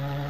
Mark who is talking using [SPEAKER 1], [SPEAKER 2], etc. [SPEAKER 1] Uh...